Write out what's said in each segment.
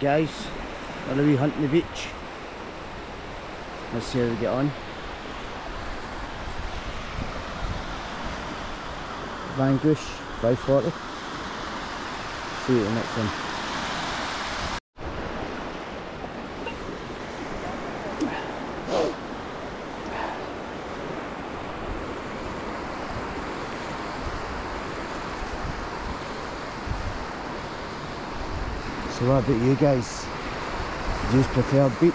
guys. On a wee hunt on the beach. Let's see how we get on. Vanquish 540. See you at the next one. What about you guys? Do you prefer beach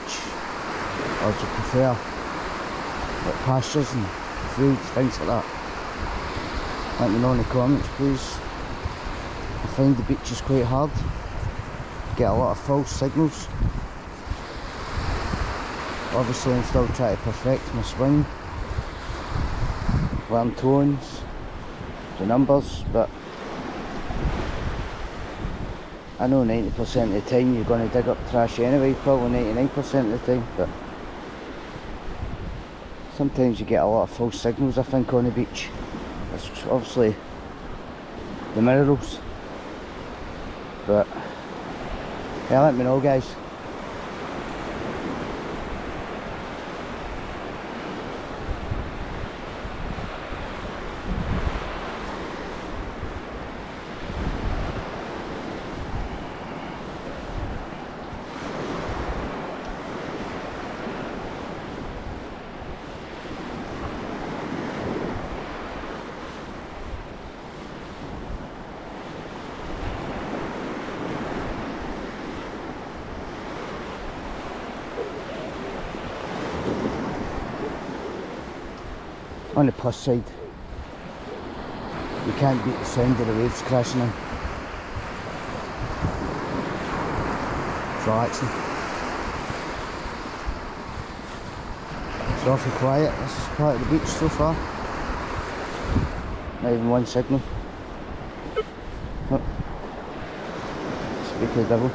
or do you prefer like pastures and fields, things like that? Let me know in the comments please. I find the beach is quite hard. Get a lot of false signals. Obviously I'm still trying to perfect my swing. Learn tones, the numbers, but I know 90% of the time you're going to dig up trash anyway, probably 99% of the time, but sometimes you get a lot of false signals I think on the beach. It's obviously the minerals, but yeah, let me know guys. On the plus side. You can't beat the sound of the waves crashing in. It's relaxing it's awfully quiet. This is part of the beach so far. Not even one signal. Oh. speak of the devil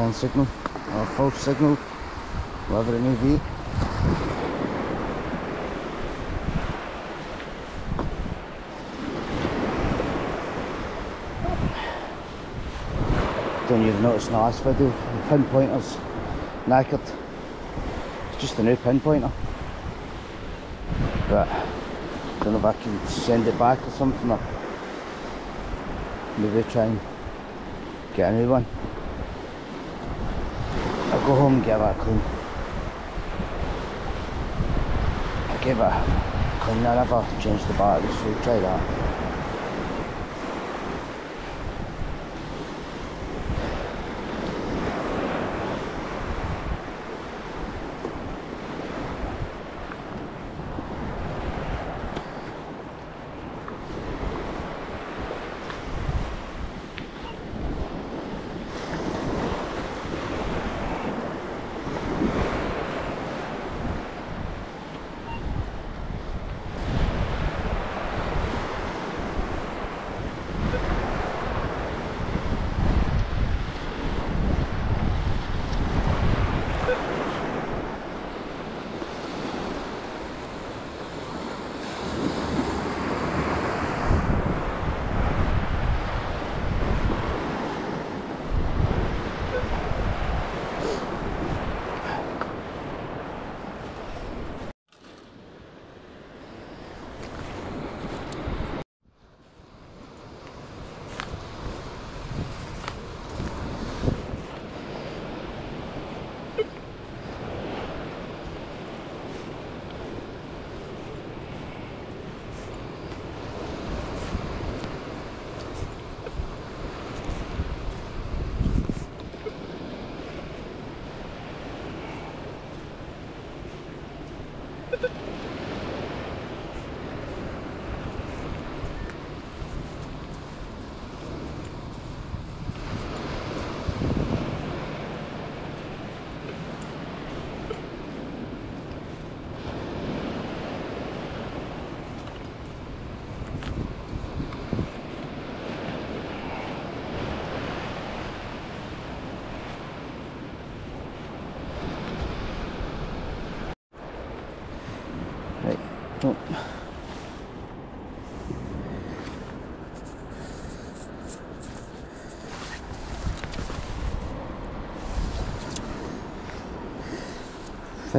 island signal or false signal whatever it may be don't even notice in the last video the pinpointer's knackered. It's just a new pinpointer. But don't know if I can send it back or something or maybe try and get a new one go home and get that clean. I'll give it a clean, I never change the batteries, so try that.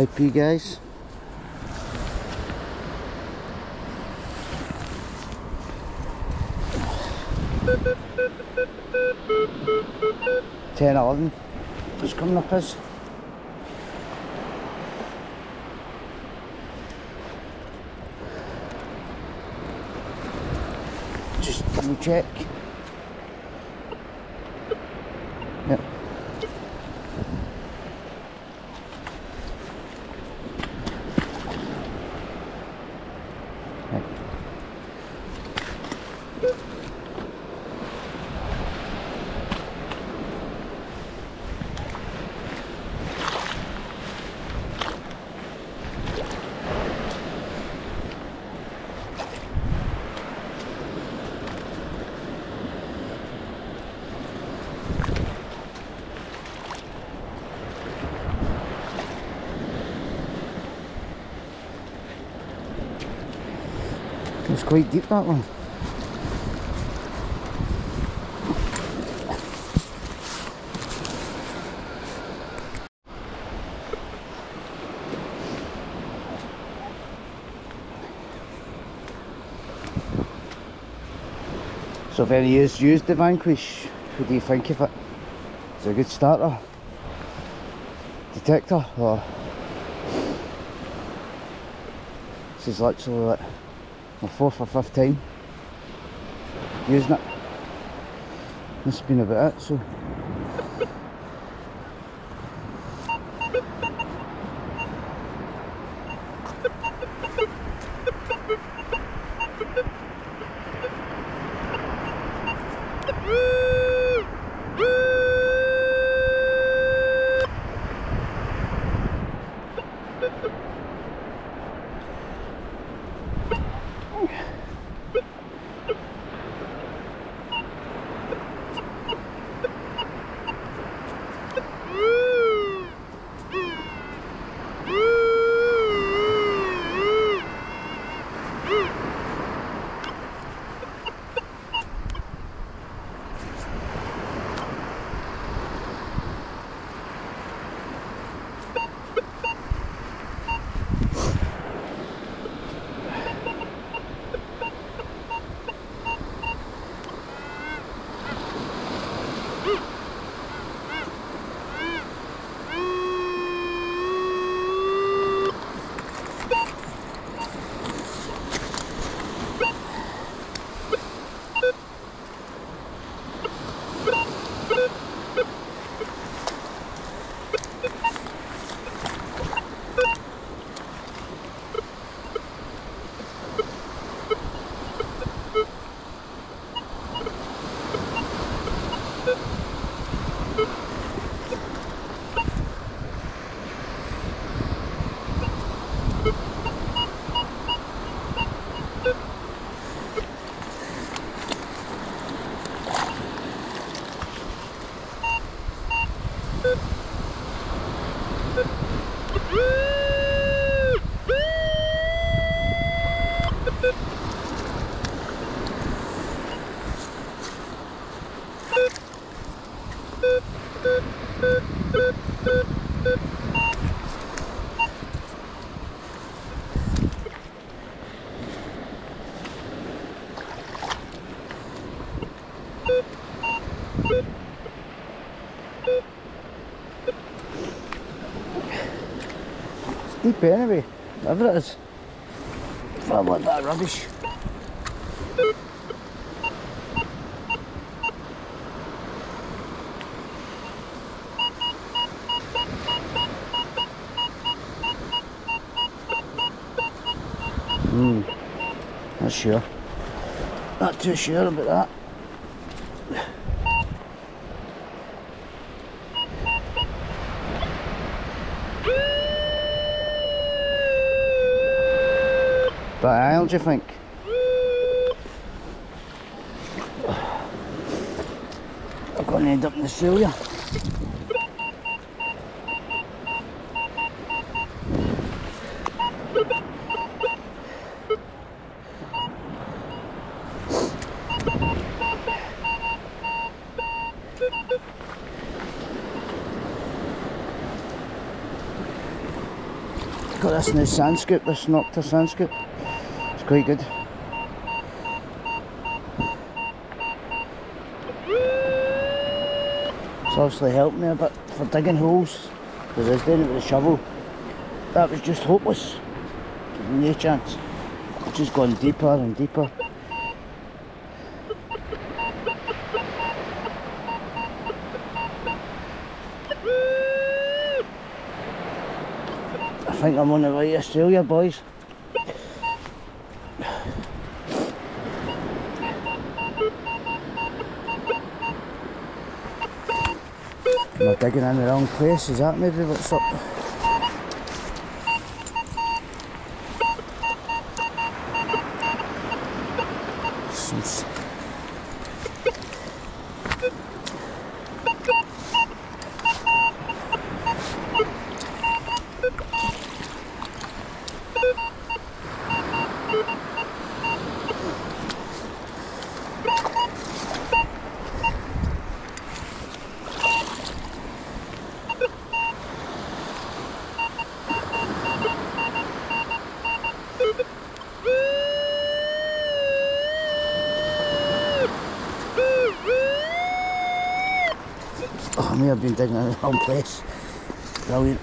5p guys. Ten eleven. Just coming up as. Just double check. It's quite deep that one. So any of you used the Vanquish, what do you think of it? Is it a good starter? Detector or this is literally like my fourth or fifth time using it. This has been about it, so deep anyway, whatever it is. I want that rubbish. Hmm, not sure. Not too sure about that. Do you think? I'm going to end up in the Australia. Got this new sand scoop, this Nokta sand scoop. Quite good. It's obviously helped me a bit for digging holes because I was doing it with a shovel. That was just hopeless. No chance. It's just gone deeper and deeper. I think I'm on the way to Australia, boys. Am I digging in the wrong place? Is that maybe what's up? Oh, I've been digging in the wrong place. Brilliant.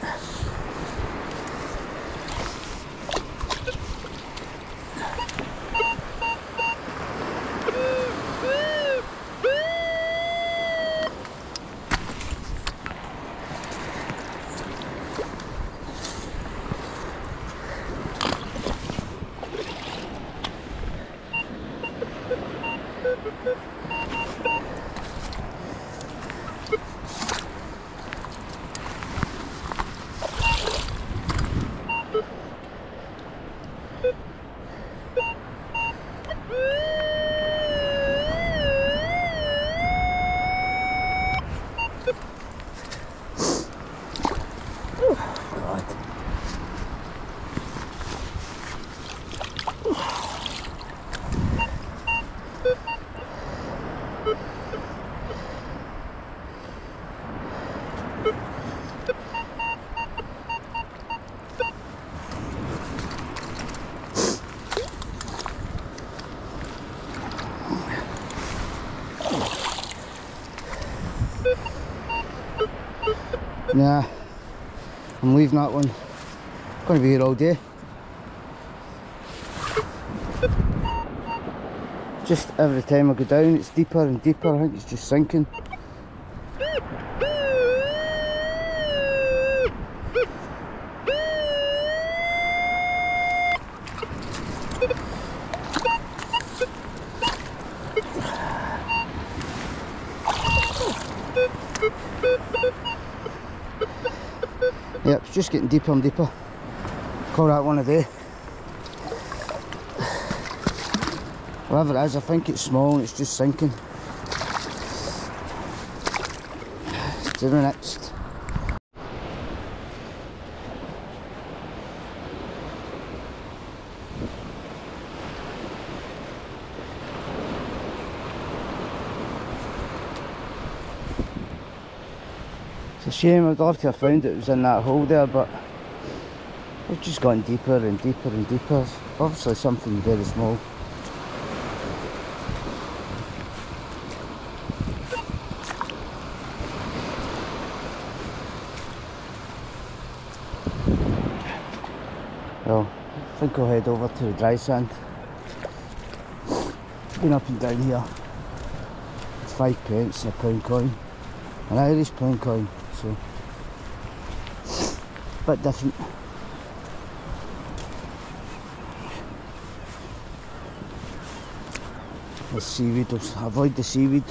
Nah, I'm leaving that one. Gonna be here all day. Just every time I go down, it's deeper and deeper. I think it's just sinking. Yep, it's just getting deeper and deeper. Call that one a day. Whatever it is, I think it's small and it's just sinking. To the next. A shame, I'd love to have found it was in that hole there, but it's just gone deeper and deeper and deeper. Obviously something very small. Well, I think I'll head over to the dry sand. Been up and down here. It's five pence and a pound coin. An Irish pound coin, so bit different. The seaweed, avoid the seaweed.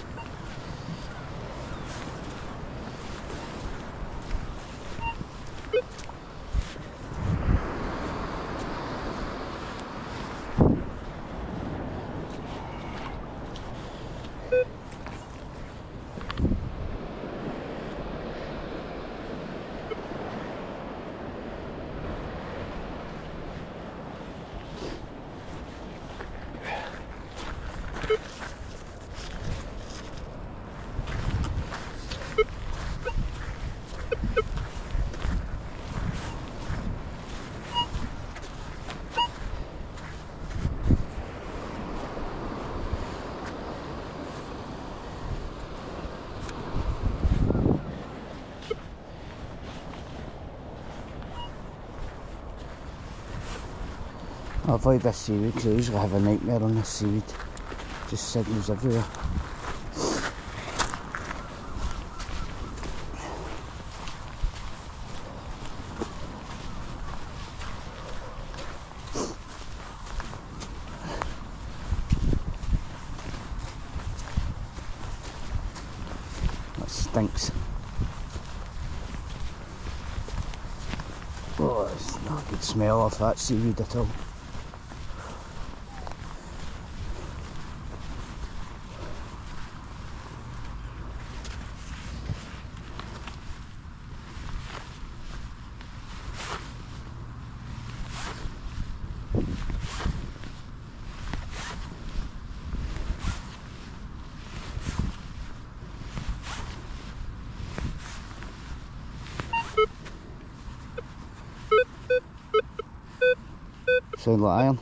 I avoid this seaweed because I usually have a nightmare on this seaweed. Just signals everywhere. That stinks. Oh, it's not a good smell of that seaweed at all. Sound like iron.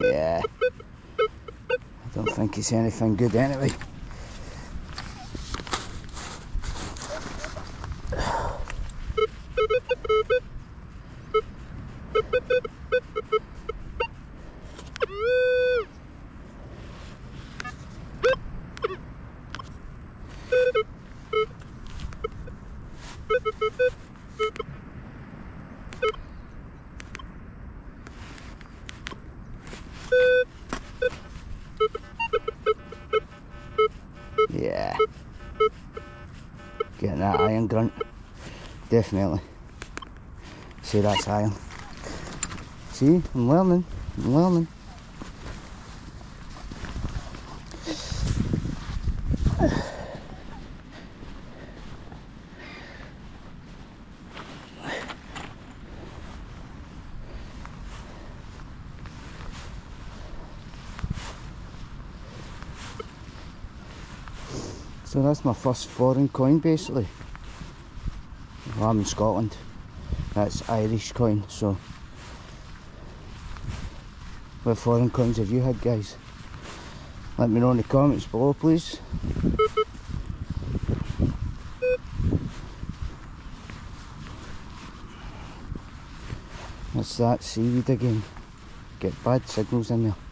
Yeah. I don't think it's anything good anyway. Getting that iron grunt. Definitely. See, that's iron. See, I'm learning. I'm learning. So that's my first foreign coin basically. Well, I'm in Scotland. That's Irish coin, so what foreign coins have you had guys? Let me know in the comments below please. That's that seaweed again. Get bad signals in there.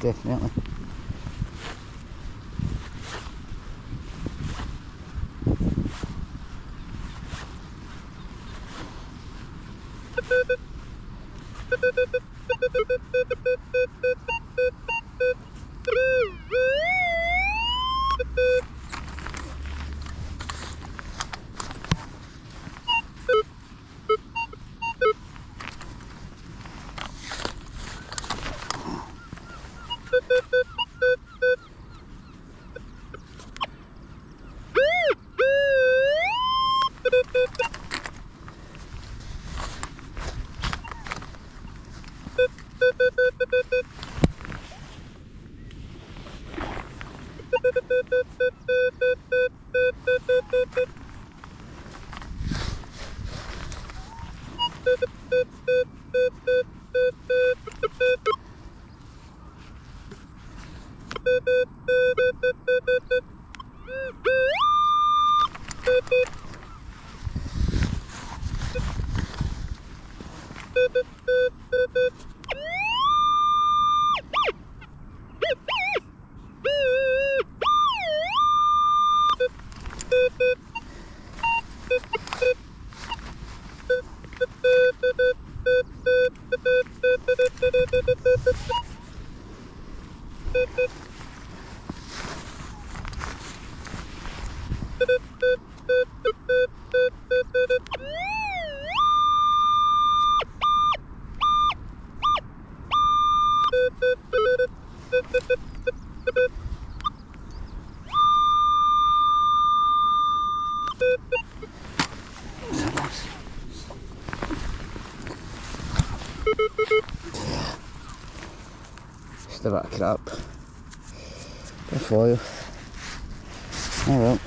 Definitely. Crap. The foil. Oh well.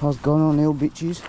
How's on the old beaches?